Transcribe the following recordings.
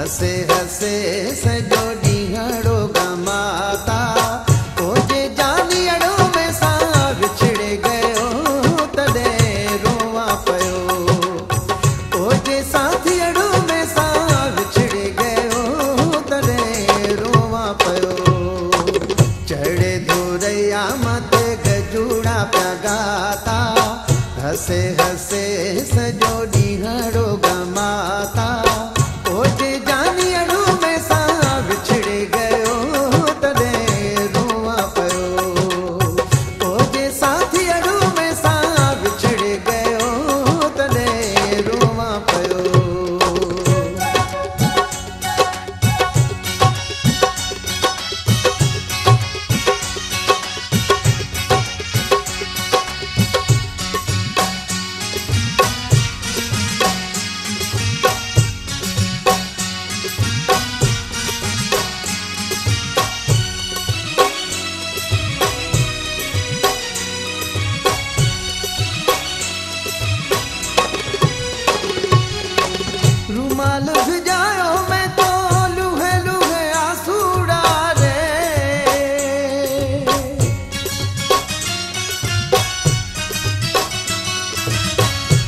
हसे हसे सॼो ॾींहड़ो गमाता ओजे जानियड़ो में सां विछड़े गयो तॾहिं रोवा पियो। ओजे साथियड़ो में सां विछड़े गयो तॾहिं रोवा पियो। चढ़े धोरैया मथे गजूड़ा पिया हसे हसे सॼो रुमाल भिजायो मैं तो लुहे लुहे आंसूड़ा रे।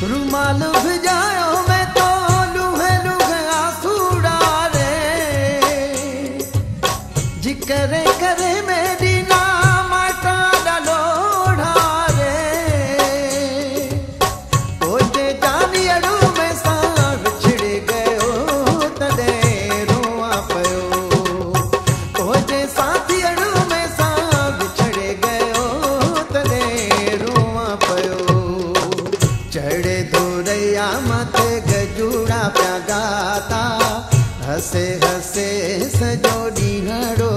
रुमाल भिजायो हसे हसे सॼो ॾींहड़ो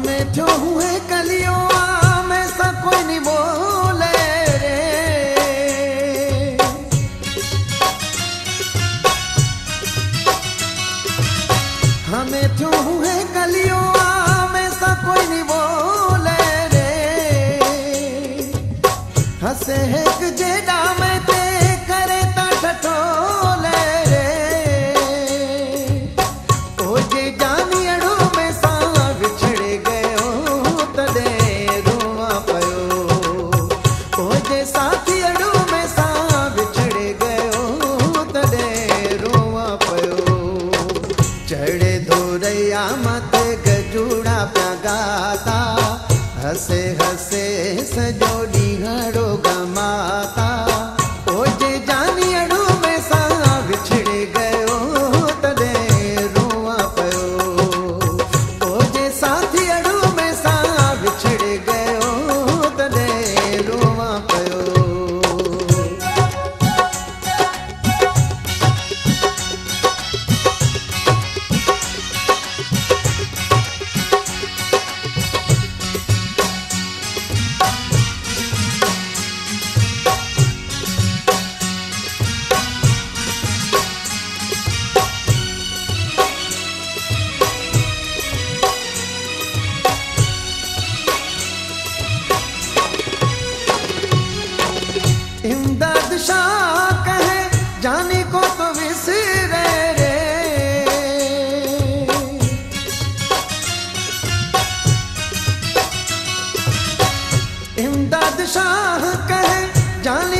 हमें जो हुए कलियों में सब कोई नहीं बोले रे। हमें जो हुए हसे हसे सॼो ॾींहड़ो गमाता ओजे इमदाद शाह कहे जाने